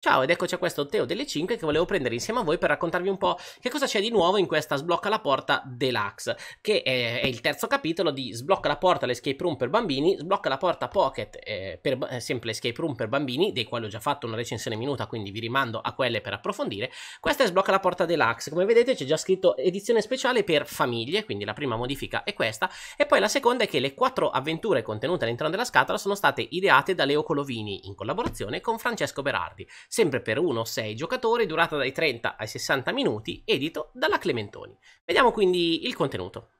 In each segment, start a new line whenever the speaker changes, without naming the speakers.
Ciao ed eccoci a questo Teo delle 5 che volevo prendere insieme a voi per raccontarvi un po' che cosa c'è di nuovo in questa Sblocca la Porta Deluxe, che è, il terzo capitolo di Sblocca la Porta l'Escape Room per bambini, Sblocca la Porta Pocket, eh, per, eh, sempre l'Escape Room per bambini, dei quali ho già fatto una recensione minuta, quindi vi rimando a quelle per approfondire. Questa è Sblocca la Porta Deluxe, come vedete c'è già scritto edizione speciale per famiglie, quindi la prima modifica è questa, e poi la seconda è che le quattro avventure contenute all'interno della scatola sono state ideate da Leo Colovini in collaborazione con Francesco Berardi sempre per 1 o 6 giocatori, durata dai 30 ai 60 minuti, edito dalla Clementoni. Vediamo quindi il contenuto.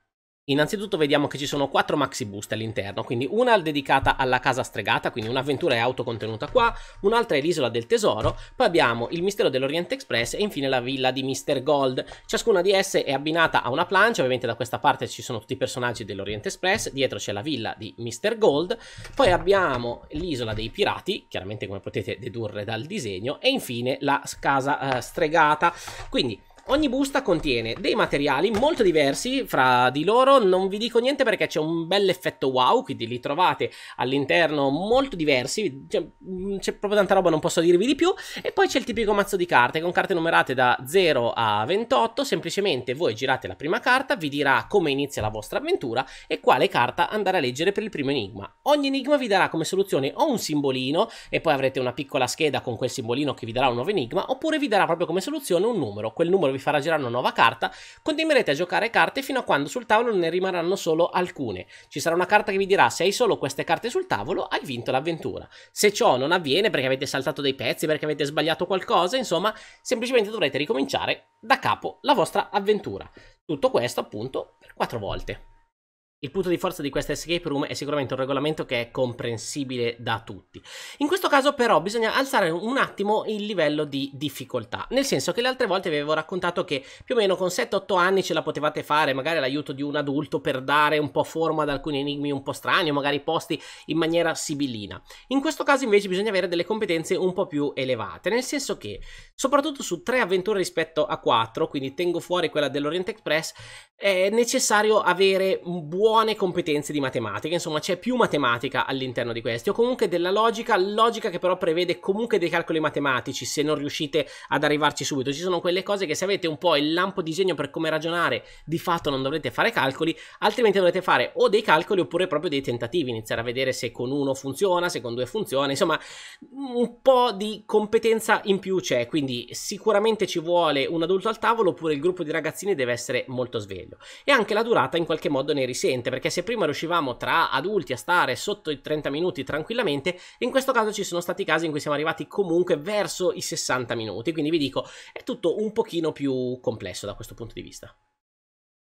Innanzitutto vediamo che ci sono quattro maxi boost all'interno, quindi una dedicata alla casa stregata, quindi un'avventura è autocontenuta qua, un'altra è l'isola del tesoro, poi abbiamo il mistero dell'Orient Express e infine la villa di Mr. Gold. Ciascuna di esse è abbinata a una plancia, ovviamente da questa parte ci sono tutti i personaggi dell'Orient Express, dietro c'è la villa di Mr. Gold, poi abbiamo l'isola dei pirati, chiaramente come potete dedurre dal disegno, e infine la casa uh, stregata. Quindi Ogni busta contiene dei materiali molto diversi fra di loro, non vi dico niente perché c'è un bel effetto wow, quindi li trovate all'interno molto diversi, c'è, mm, c'è, proprio tanta roba, non posso dirvi di più, e poi c'è il tipico mazzo di carte, con carte numerate da 0 a 28, semplicemente voi girate la prima carta, vi dirà come inizia la vostra avventura e quale carta andare a leggere per il primo enigma. Ogni enigma vi darà come soluzione o un simbolino, e poi avrete una piccola scheda con quel simbolino che vi darà un nuovo enigma, oppure vi darà proprio come soluzione un numero, quel numero vi vi farà girare una nuova carta, continuerete a giocare carte fino a quando sul tavolo ne rimarranno solo alcune. Ci sarà una carta che vi dirà se hai solo queste carte sul tavolo hai vinto l'avventura. Se ciò non avviene perché avete saltato dei pezzi, perché avete sbagliato qualcosa, insomma, semplicemente dovrete ricominciare da capo la vostra avventura. Tutto questo appunto per quattro volte. Il punto di forza di questa escape room è sicuramente un regolamento che è comprensibile da tutti. In questo caso però bisogna alzare un attimo il livello di difficoltà, nel senso che le altre volte vi avevo raccontato che più o meno con 7-8 anni ce la potevate fare, magari l'aiuto di un adulto per dare un po' forma ad alcuni enigmi un po' strani o magari posti in maniera sibillina. In questo caso invece bisogna avere delle competenze un po' più elevate, nel senso che soprattutto su 3 avventure rispetto a 4, quindi tengo fuori quella dell'Orient Express, è necessario avere buone competenze di matematica, insomma c'è più matematica all'interno di questi, o comunque della logica, logica che però prevede comunque dei calcoli matematici se non riuscite ad arrivarci subito, ci sono quelle cose che se avete un po' il lampo disegno per come ragionare, di fatto non dovrete fare calcoli, altrimenti dovrete fare o dei calcoli oppure proprio dei tentativi, iniziare a vedere se con uno funziona, se con due funziona, insomma un po' di competenza in più c'è, quindi sicuramente ci vuole un adulto al tavolo oppure il gruppo di ragazzini deve essere molto sveglio meglio. E anche la durata in qualche modo ne risente, perché se prima riuscivamo tra adulti a stare sotto i 30 minuti tranquillamente, in questo caso ci sono stati casi in cui siamo arrivati comunque verso i 60 minuti, quindi vi dico, è tutto un pochino più complesso da questo punto di vista.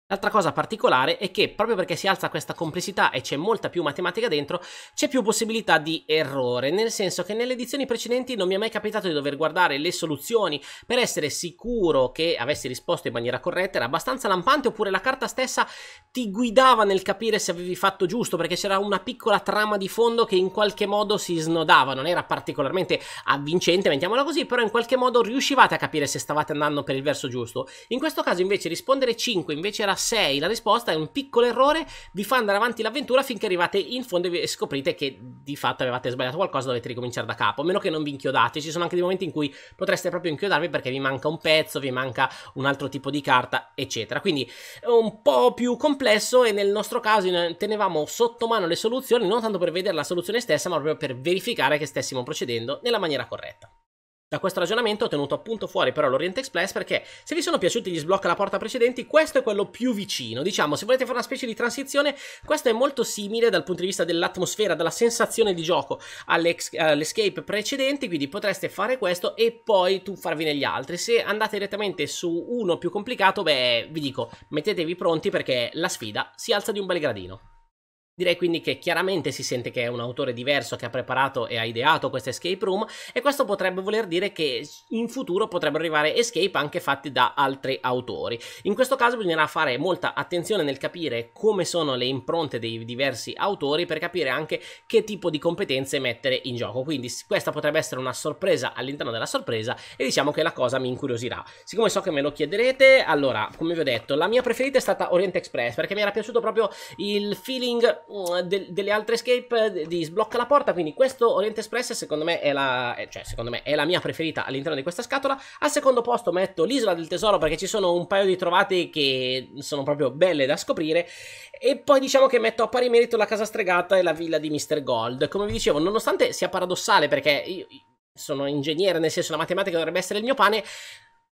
L'altra cosa particolare è che proprio perché si alza questa complessità e c'è molta più matematica dentro, c'è più possibilità di errore, nel senso che nelle edizioni precedenti non mi è mai capitato di dover guardare le soluzioni per essere sicuro che avessi risposto in maniera corretta, era abbastanza lampante oppure la carta stessa ti guidava nel capire se avevi fatto giusto perché c'era una piccola trama di fondo che in qualche modo si snodava, non era particolarmente avvincente, mettiamola così, però in qualche modo riuscivate a capire se stavate andando per il verso giusto. In questo caso invece rispondere 5 invece era 6 la risposta è un piccolo errore, vi fa andare avanti l'avventura finché arrivate in fondo e scoprite che di fatto avevate sbagliato qualcosa, dovete ricominciare da capo, a meno che non vi inchiodate, ci sono anche dei momenti in cui potreste proprio inchiodarvi perché vi manca un pezzo, vi manca un altro tipo di carta, eccetera. Quindi è un po' più complesso e nel nostro caso tenevamo sotto mano le soluzioni, non tanto per vedere la soluzione stessa, ma proprio per verificare che stessimo procedendo nella maniera corretta. Da questo ragionamento ho tenuto appunto fuori però l'Orient Express perché se vi sono piaciuti gli sblocca la porta precedenti, questo è quello più vicino. Diciamo, se volete fare una specie di transizione, questo è molto simile dal punto di vista dell'atmosfera, della sensazione di gioco all'escape precedenti, quindi potreste fare questo e poi tu farvi negli altri. Se andate direttamente su uno più complicato, beh, vi dico, mettetevi pronti perché la sfida si alza di un bel gradino. Direi quindi che chiaramente si sente che è un autore diverso che ha preparato e ha ideato questa escape room e questo potrebbe voler dire che in futuro potrebbero arrivare escape anche fatti da altri autori. In questo caso bisognerà fare molta attenzione nel capire come sono le impronte dei diversi autori per capire anche che tipo di competenze mettere in gioco. Quindi questa potrebbe essere una sorpresa all'interno della sorpresa e diciamo che la cosa mi incuriosirà. Siccome so che me lo chiederete, allora, come vi ho detto, la mia preferita è stata Orient Express perché mi era piaciuto proprio il feeling de delle altre escape di Sblocca la porta, quindi questo Orient Express secondo me la, cioè, secondo me è la mia preferita all'interno di questa scatola. Al secondo posto metto l'isola del tesoro perché ci sono un paio di trovate che sono proprio belle da scoprire e poi diciamo che metto a pari merito la casa stregata e la villa di Mr. Gold. Come vi dicevo, nonostante sia paradossale perché io sono ingegnere, nel senso la matematica dovrebbe essere il mio pane,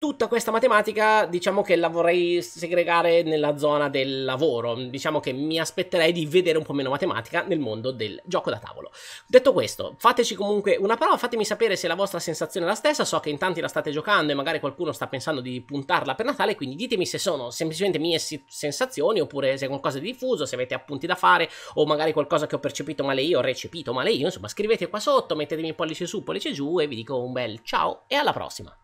tutta questa matematica diciamo che la vorrei segregare nella zona del lavoro, diciamo che mi aspetterei di vedere un po' meno matematica nel mondo del gioco da tavolo. Detto questo, fateci comunque una prova, fatemi sapere se la vostra sensazione è la stessa, so che in tanti la state giocando e magari qualcuno sta pensando di puntarla per Natale, quindi ditemi se sono semplicemente mie sensazioni oppure se è qualcosa di diffuso, se avete appunti da fare o magari qualcosa che ho percepito male io, ho recepito male io, insomma scrivete qua sotto, mettetemi pollice su, pollice giù e vi dico un bel ciao e alla prossima!